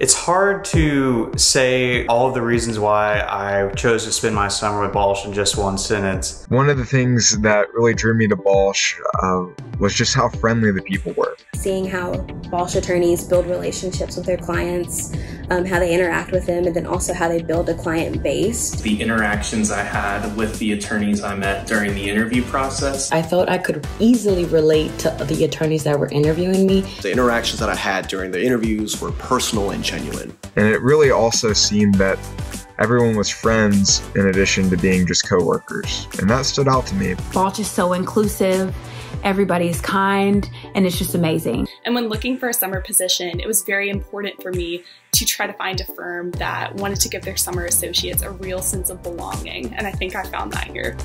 It's hard to say all of the reasons why I chose to spend my summer with Balch in just one sentence. One of the things that really drew me to Balch uh, was just how friendly the people were. Seeing how Balch attorneys build relationships with their clients, um, how they interact with them, and then also how they build a client base. The interactions I had with the attorneys I met during the interview process. I felt I could easily relate to the attorneys that were interviewing me. The interactions that I had during the interviews were personal and genuine. And it really also seemed that everyone was friends in addition to being just coworkers. And that stood out to me. Balch is so inclusive. Everybody is kind, and it's just amazing. And when looking for a summer position, it was very important for me to try to find a firm that wanted to give their summer associates a real sense of belonging. And I think I found that here.